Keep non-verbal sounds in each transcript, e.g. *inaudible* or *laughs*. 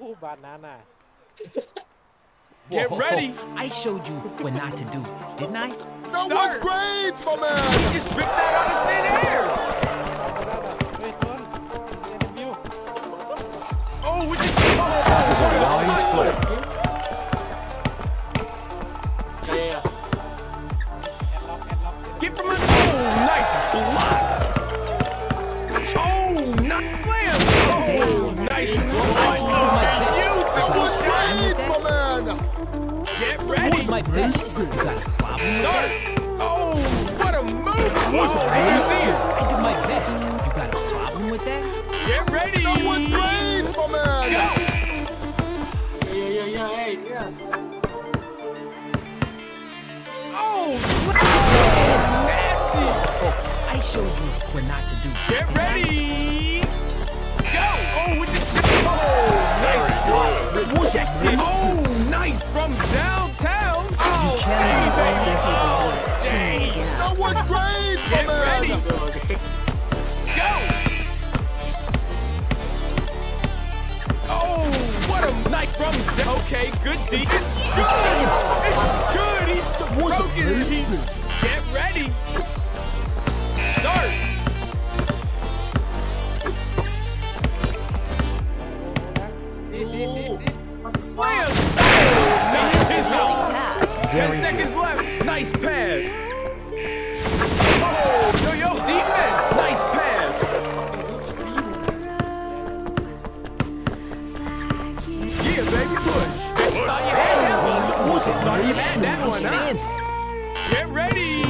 Ooh, banana. Get Whoa. ready. I showed you what not to do, didn't I? That was great, my man. Just pick that out of thin air. Wait, one. Enemy view. Oh, with the Nice flip. Get from under. Oh, nice block. My best? You got a problem Start. Oh, what a move. Was I did my best. You got a problem with that? Get ready. That was great, my man. Go. Yeah, yeah, yeah, yeah, hey, yeah. Oh, nasty. Oh, I showed you what not to do. Get didn't I? ready. Go. Oh, with the chip. Oh, nice block. Oh, nice from downtown. Oh. Oh. That was great, Get man. ready. Go. Oh, what a night from. Okay, good defense. Good. It's good. He's broken. He's Nice pass. Oh, yo, yo, defense. Nice pass. Yeah, baby, push. Thought you had that one. Thought you had that one, huh? Get ready.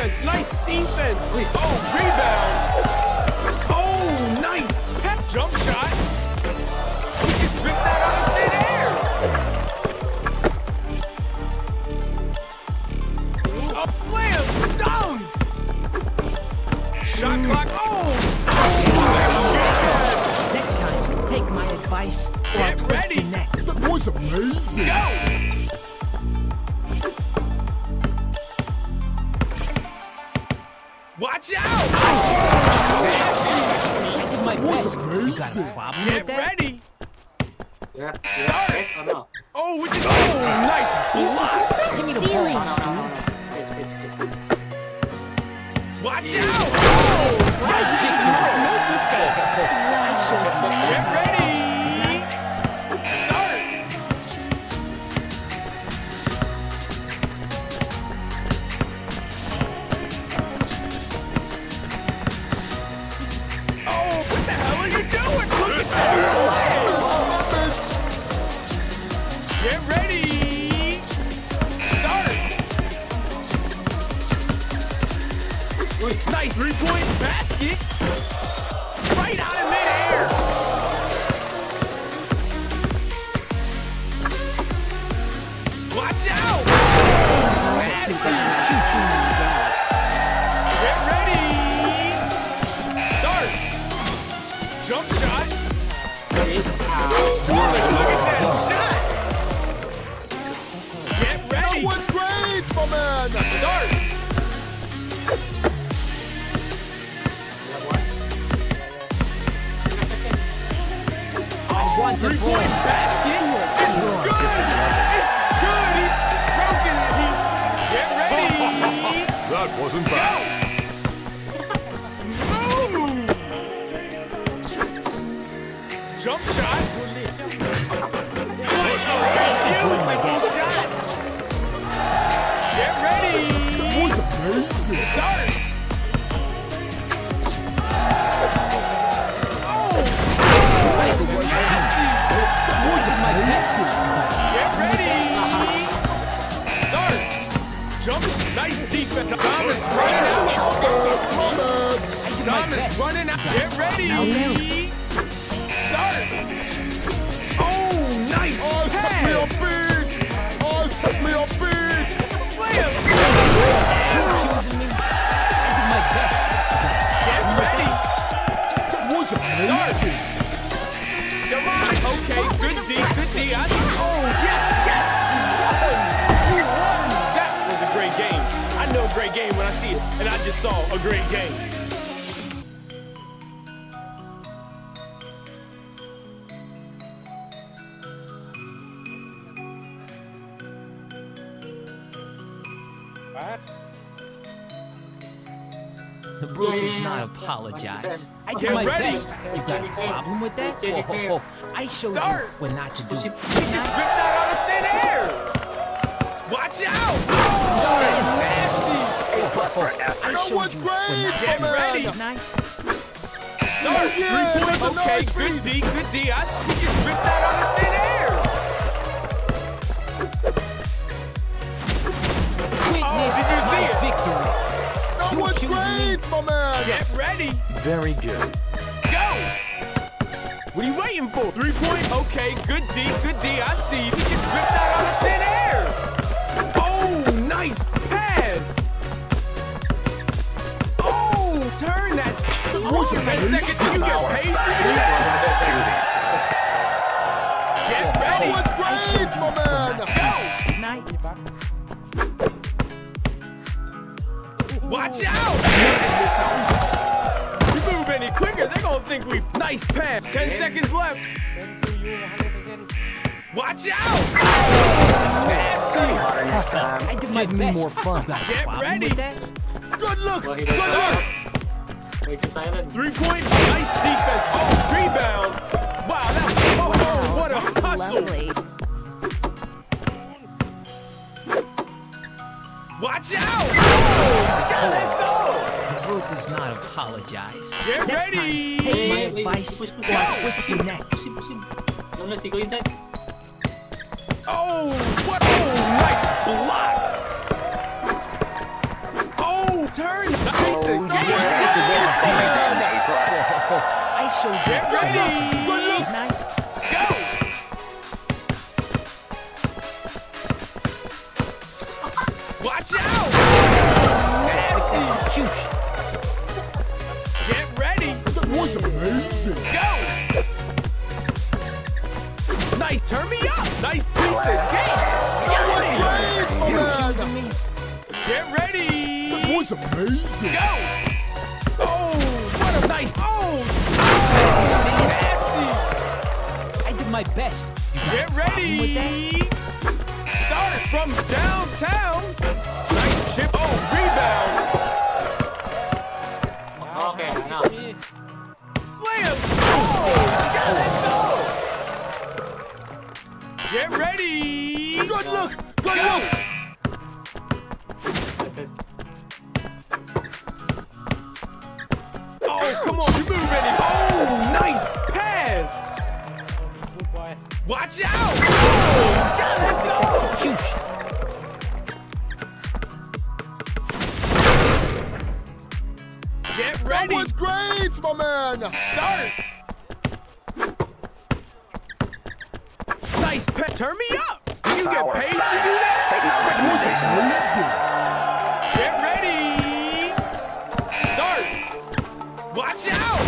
Defense. Nice defense. Oh, rebound. Oh, nice pep jump shot. He just picked that out of thin air. Oh, slam. Down. Shot clock. Oh, oh, Next time, take my advice or Get twist ready. your neck. That was amazing. Go! You got a amazing. problem Get ready! Yeah, yeah. Yes or no? Oh, with the oh, nice jump shot. Take out. Look at that shot. Get ready. That was great, my man. Start. I Three point basket. It's good. It's good. He's broken. He's get ready. *laughs* that wasn't bad. Go. Jump shot. D. I, oh, yes, yes! Whoa! You won! That was a great game. I know a great game when I see it, and I just saw a great game. Not apologize. I did Get my ready. best. You got a problem with that? Whoa, it ho, clear. I showed Start. you what not to do. He just ripped that out of thin air. Watch out! I showed you what not to Get do. ready. Start. Yeah, Three points. Okay, good D, good D. I see. Just ripped that out of thin air. Oh, Quickness, did you see it? victory. That You me. great, my man. Get ready. Very good. Go. What are you waiting for? Three point. Okay, good D, good D. I see. He just ripped that out of thin air. Oh, nice pass. Oh, turn that. Oh, 10 seconds. You get paid for that. Get That oh, ready. was great, my man. Go. Didn't I? Watch out! You move any quicker, they're gonna think we nice pass. Ten seconds left. Send to you 100%. Watch out! Nasty. I did my Give me best. more fun. You got Get ready. Good look. Well, he Good does look. Wait, keep silent. Three point, nice defense. Oh, rebound. Apologize. Get Next ready. time, take my Wait, wait, advice push, push, or. I'll twist your neck. Push it, push it. No, no, go inside. Oh, what? Oh, nice block. Oh, turn. Nice again. I showed Get what not to ready. do. Good look. Didn't I? Go. Watch out. Nasty. Execution. Nice piece of cake. That was great, my You man. choosing me? Get ready. That was amazing. Go. Oh, what a nice. Oh, nasty. I did my best. Get a problem with that? ready. Start from downtown. Nice chip. Oh, rebound. Okay, now. Slam. Oh, Jonathan. Get ready. Good look. Good Go. look. Oh, come on. You move ready. Oh, nice pass. Watch out. Oh, Jonathan. Execution. Get That was great, my man. Start. Nice pet. Turn me up. Do you get paid to do that? Amazing. Get ready. Start. Watch out.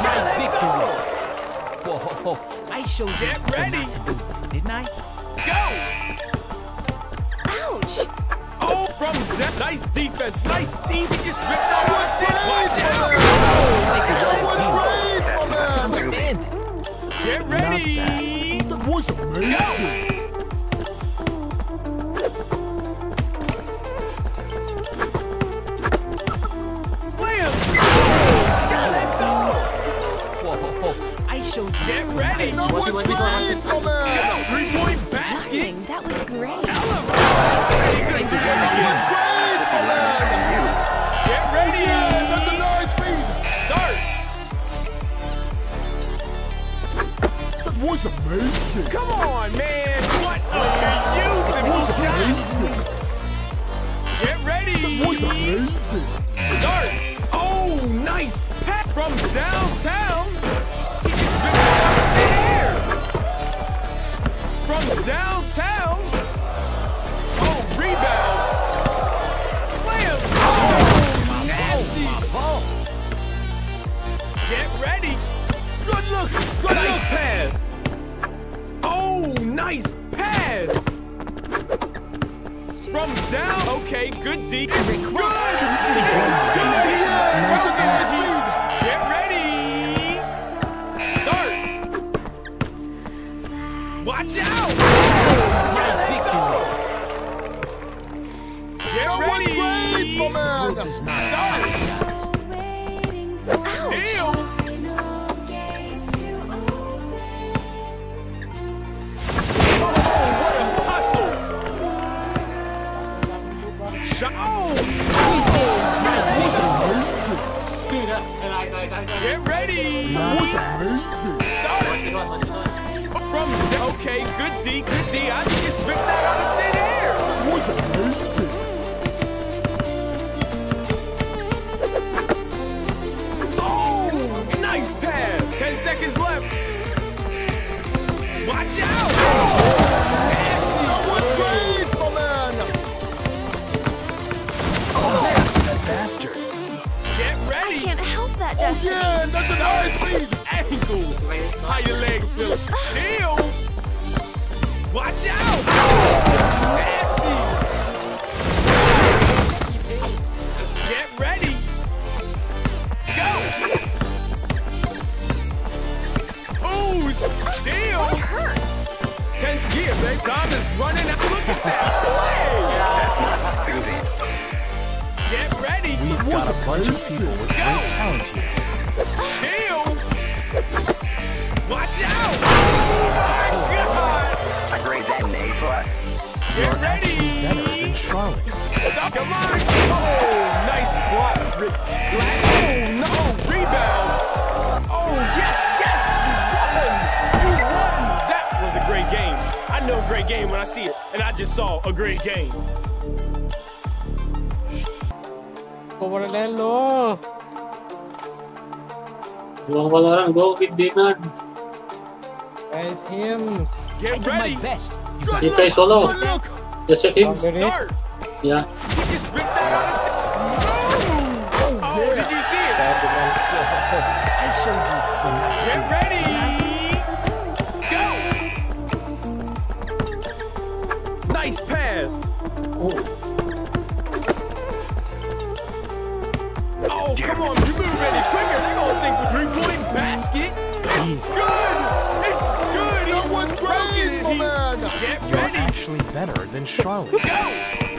My victory. Whoa, ho, ho. I showed you Get what ready. not to do. Didn't I? Go. Ouch! Oh, from that nice defense. Nice Steve. He just ripped out one. Great, Watch out. man. A That little was team. great, my man. Outstanding. Get ready. That was amazing. Slam. Jalisco. Whoa, I showed you. Get ready. That was What's it, great, what's it, my man. Three-point basket. Dang, that was great. That was amazing. Come on, man. What a beautiful was shot. amazing. Get ready. That was amazing. Start. Oh, nice pass from downtown. He just ripped it out of midair. From downtown. From down. Okay, good D. Good. Good. A nice Good. Get ready. Start. Watch out. Get ready. great, man. Does get ready. That was amazing. From okay, good D, good D. I think it's ripped that out of thin air. That was amazing. Oh, nice pass. Ten seconds left. Watch out. Feed. Ankle. How your legs feel? Steal. Watch out. Nasty. Get ready. Go. Ooh, steal. Ten years, eh? babe. Time is running out. Look at that play. That's not stupid. Get ready. We've got a bunch of people with great talent here. Stop. Oh, nice block. Rich. Oh, no. Rebound. Oh, yes, yes. You won. You won. That was a great game. I know a great game when I see it, and I just saw a great game. Poverello. Dalawang Valorant, go with Damon. Guys, him. I Get did ready. my best. Good He look. plays solo. Just check him. Start. Yeah. Just ripped that out of the smooth. Oh, did you see it? *laughs* I showed you. Get ready. Go. Nice pass. Oh, come on. You move any quicker. They're going to think three-point basket. It's good. It's good. That He's great, broken. my man. Get You're ready. actually better than Charlotte. Go.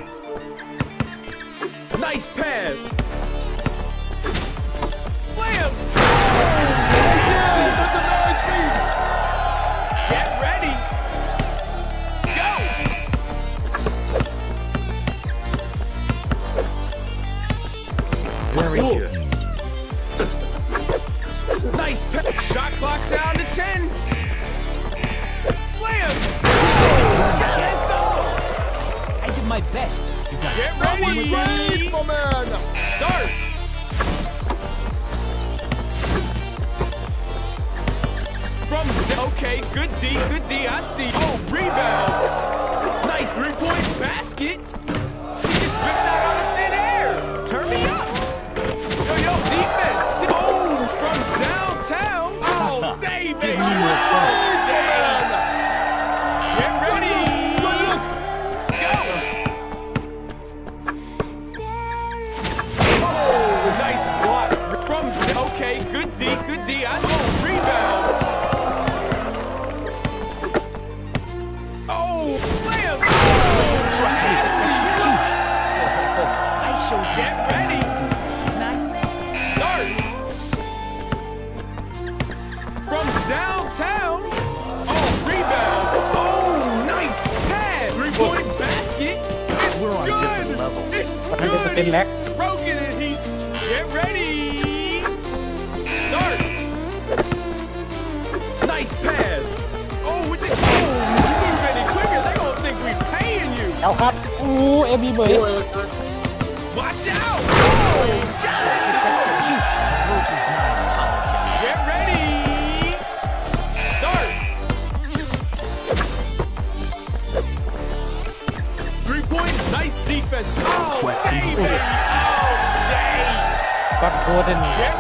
Nice pass. Slam. Yeah, that's a nice feed. Get ready. Go. Very good. Nice pass. Shot clock down to 10. Slam. I did my best. Get ready. great, my man. Start. From okay, good D, good D. I see. Oh, rebound. Nice three-point basket. but neck. broken and he's... Get ready! Start! Nice pass! Oh, with the... Oh, you move any quicker, they gonna think we paying you! Now hop! Ooh, everybody! ก็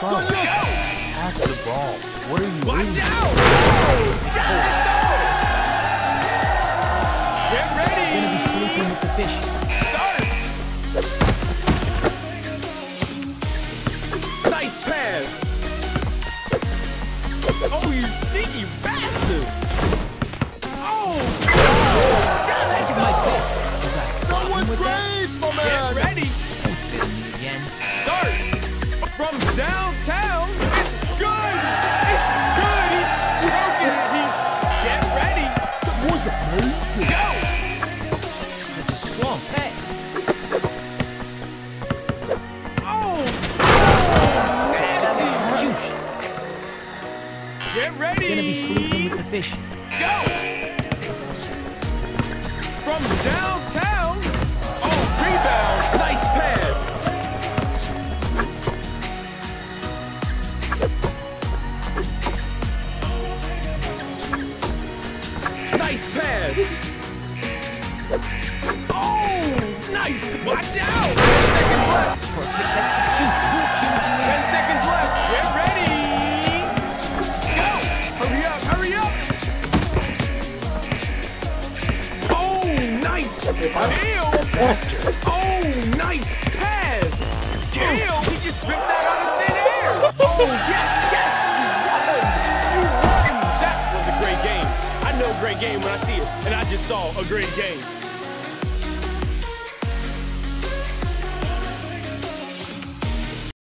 than Pass the ball. What are you Watch out! Get ready! Gonna be sleeping with the fish. Start! Nice pass! Oh, you sneaky bastard! Oh! I my best. You got a That problem was with that? great, my Get ready! Don't me again. Start! From downtown, ready! Gonna be sleeping with the fishes. Go! From downtown. Oh, rebound. Nice pass. Nice pass. Oh, nice. Watch out. seconds left. Perfect execution. Nice steal. Oh, nice pass. Steal. He just ripped that out of thin air. Oh, yes, yes. You won. You won. That was a great game. I know a great game when I see it, and I just saw a great game.